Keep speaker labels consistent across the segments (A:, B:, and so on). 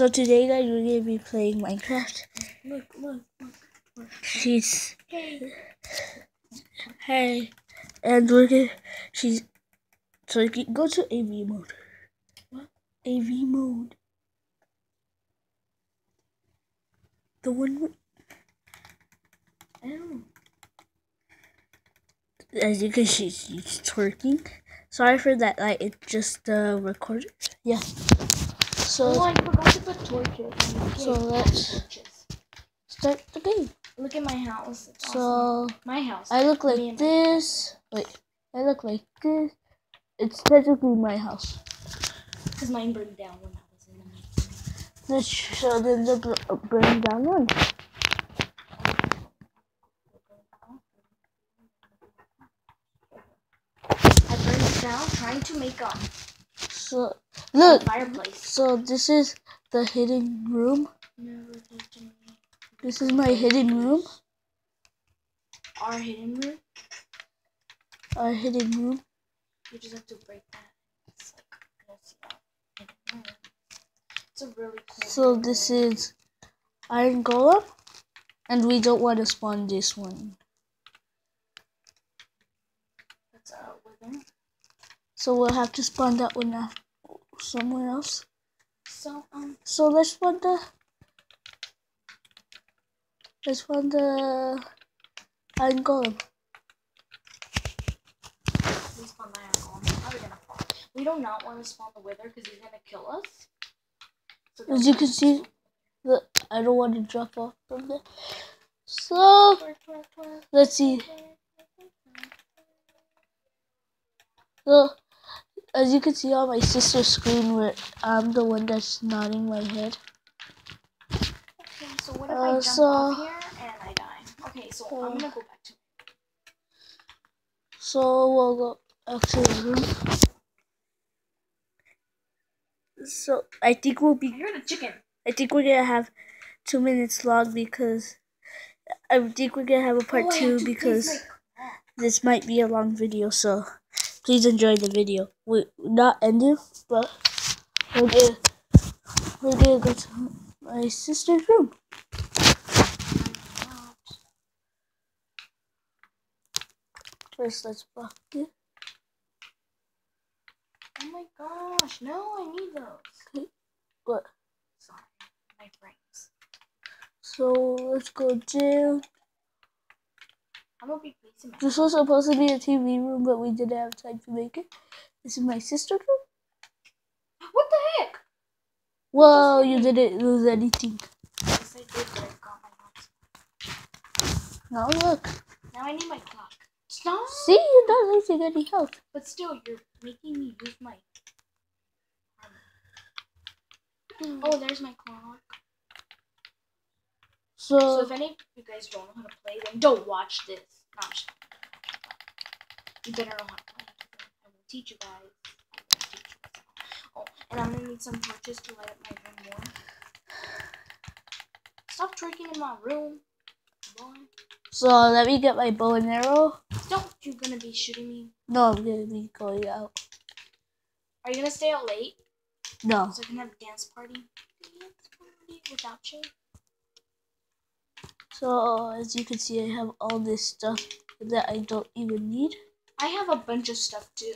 A: So today, guys, we're gonna be playing Minecraft.
B: Look, look, look.
A: She's
B: Hey.
A: hey, and we're gonna. She's so you can go to AV mode.
B: What?
A: AV mode. The one
B: I don't know.
A: as you can see, she's twerking. Sorry for that. Like it's just uh, recorder. Yeah.
B: Oh,
A: So
B: I forgot to put torches.
A: So let's-
B: torches.
A: start the game.
B: Look at my house. It's awesome.
A: So.
B: my house.
A: I look like this. Wait, I look like this. It's technically my house.
B: Because mine burned down when I was in the night.
A: Let's show them the bur- burn down one.
B: I burned it down trying to make um,
A: So look.
B: fireplace.
A: So this is the hidden room.
B: Never touched me.
A: This is my hidden room.
B: Our hidden room.
A: Our hidden room.
B: You just have to break that. It's like hidden room. It's a really cool.
A: So this is iron golem, and we don't want to spawn this one.
B: That's uh wither.
A: So we'll have to spawn that one af- somewhere else.
B: So um,
A: So let's spawn the. Let's the iron golem.
B: we spawn my iron golem. How are we gonna fall? We do not want to spawn the wither because he's gonna kill us. So
A: As you can see, the I don't want to drop off from there. So let's see. So as you can see on my sister's screen, where I'm the one that's nodding my head.
B: Okay, so what if
A: Uh,
B: I jump
A: so-
B: off here and I die? Okay, so
A: Uh,
B: I'm gonna go back to.
A: So we'll go back to the room. So I think we'll be.
B: hear the chicken.
A: I think we're gonna have two minutes long because I think we're gonna have a part
B: Oh,
A: two because. this might be a long video, so please enjoy the video. We not ending, but we're gonna we're gonna go to my sister's room. First, let's block it.
B: Oh my gosh! No, I need those.
A: What?
B: Sorry, my brains.
A: So let's go down.
B: I'm gonna be.
A: This was supposed to be a TV room, but we didn't have time to make it. This is my sister's room.
B: What the heck?
A: Whoa, you didn't lose anything.
B: Yes, I did, but I got my box.
A: Now look.
B: Now I need my clock. Stop!
A: See, you're not losing any health.
B: But still, you're making me lose my. armor. Oh, there's my clock. So
A: So
B: if any of you guys don't know how to play, then don't watch this. No, just- you better know how to play. I will teach you guys. Teach you. Oh, and I'm gonna need some torches to light up my room more. Stop twerking in my room, boy.
A: so let me get my bow and arrow.
B: Don't you gonna be shooting me?
A: No, I'm gonna be going out.
B: Are you gonna stay out late
A: No.
B: so I can have a dance party? Dance party without you.
A: So as you can see, I have all this stuff that I don't even need.
B: I have a bunch of stuff too.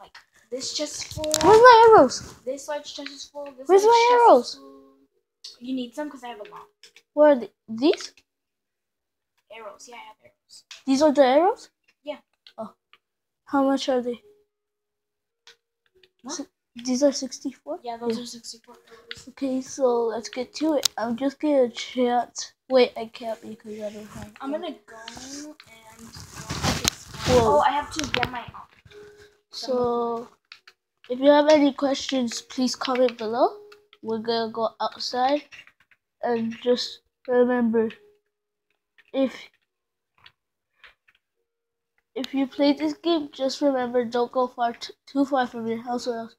B: Like this chest full.
A: Where's my arrows?
B: This large chest is full. This
A: Where's my arrows?
B: You need some because I have a lot.
A: Where are they? these?
B: Arrows. Yeah, I have arrows.
A: These are the arrows?
B: Yeah.
A: Oh. How much are they?
B: What?
A: These are 64?
B: Yeah, those
A: Yeah.
B: are 64 arrows.
A: Okay, so let's get to it. I'm just gonna chat. Wait, I can't because I don't have.
B: I'm gonna go and.
A: Um, Whoa.
B: Oh, I have to get my.
A: So, if you have any questions, please comment below. We're gonna go outside, and just remember, if if you play this game, just remember don't go far t- too far from your house, or else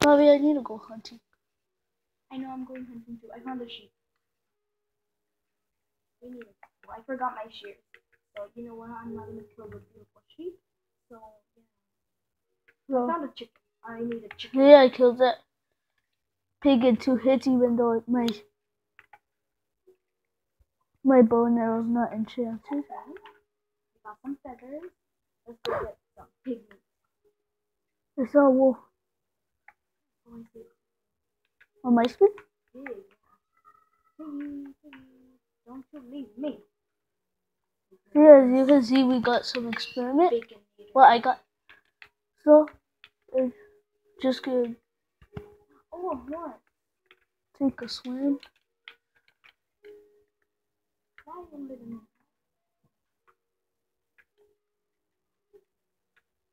A: probably I need to go hunting.
B: I know I'm going hunting too. I found a sheep. It. Well, I forgot my shears. So, you know what? I'm not gonna kill the beautiful sheep. So, yeah. I found a chicken. I need a chicken.
A: yeah, I killed that. pig in two hits, even though my my bow and arrow's not enchanted.
B: Okay. Got some feathers. Let's go get some pig meat.
A: I saw a wolf on my screen.
B: Piggy, me.
A: Yeah, as you can see, we got some experiment.
B: Bacon.
A: What I got. So, just gonna
B: Oh, what?
A: take a swim.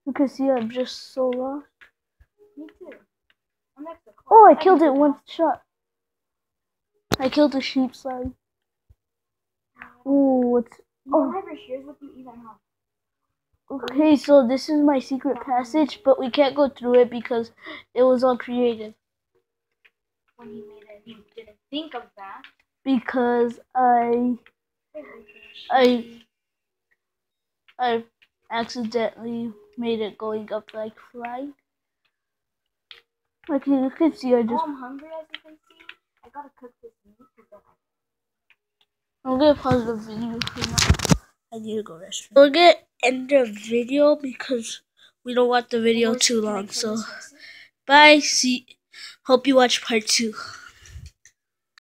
B: You
A: can see I'm just so lost.
B: Me too. I'm
A: Oh, I
B: Carl.
A: killed it one shot. I killed a sheep slime. What's oh.
B: your shears with you either, huh?
A: okay? So this is my secret passage, but we can't go through it because it was all creative.
B: When he made it, he didn't think of that.
A: Because I I I accidentally made it going up like flying. Like you can see, I
B: Oh,
A: just
B: I'm hungry as you can see. I gotta cook this meat because
A: I'm gonna pause the video for now. I need to go restroom. We're gonna end the video because we don't want the video too long. So bye. See. Hope you watch part two.